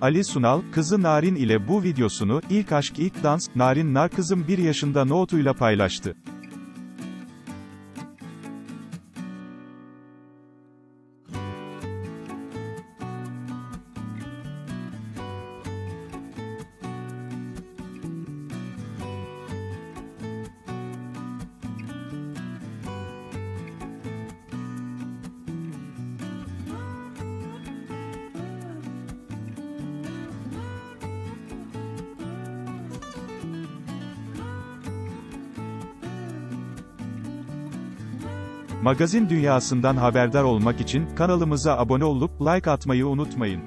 Ali Sunal, kızı Narin ile bu videosunu, ilk aşk ilk dans, Narin nar kızım 1 yaşında notuyla paylaştı. Magazin dünyasından haberdar olmak için kanalımıza abone olup like atmayı unutmayın.